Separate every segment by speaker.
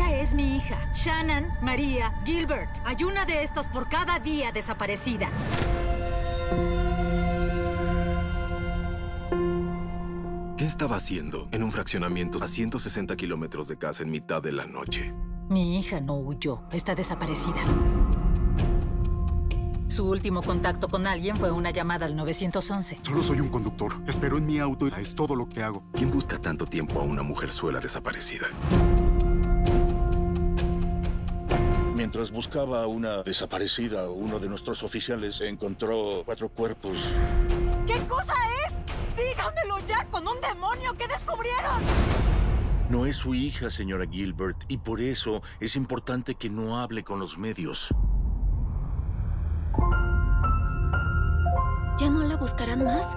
Speaker 1: es mi hija, Shannon María Gilbert. Hay una de estas por cada día desaparecida.
Speaker 2: ¿Qué estaba haciendo en un fraccionamiento a 160 kilómetros de casa en mitad de la noche?
Speaker 1: Mi hija no huyó, está desaparecida. Su último contacto con alguien fue una llamada al 911.
Speaker 3: Solo soy un conductor. Espero en mi auto y es todo lo que hago.
Speaker 2: ¿Quién busca tanto tiempo a una mujer suela desaparecida?
Speaker 4: Mientras buscaba a una desaparecida, uno de nuestros oficiales encontró cuatro cuerpos.
Speaker 1: ¿Qué cosa es? Dígamelo ya con un demonio que descubrieron.
Speaker 4: No es su hija, señora Gilbert, y por eso es importante que no hable con los medios.
Speaker 5: ¿Ya no la buscarán más?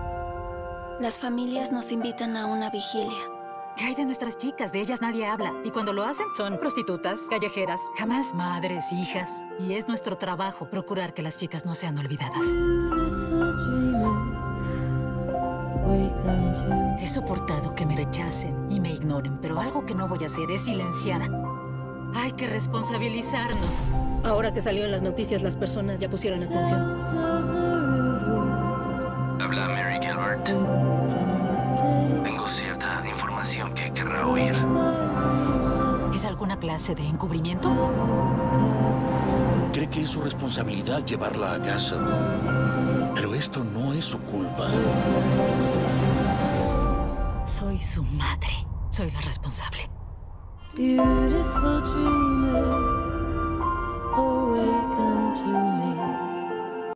Speaker 5: Las familias nos invitan a una vigilia.
Speaker 1: ¿Qué hay de nuestras chicas? De ellas nadie habla. Y cuando lo hacen, son prostitutas, callejeras, jamás madres, hijas. Y es nuestro trabajo procurar que las chicas no sean olvidadas. He soportado que me rechacen y me ignoren, pero algo que no voy a hacer es silenciar. Hay que responsabilizarnos.
Speaker 6: Ahora que salió en las noticias, las personas ya pusieron atención.
Speaker 7: Habla Mary Gilbert.
Speaker 1: ¿Es alguna clase de encubrimiento?
Speaker 4: Cree que es su responsabilidad llevarla a casa. Pero esto no es su culpa.
Speaker 1: Soy su madre. Soy la responsable.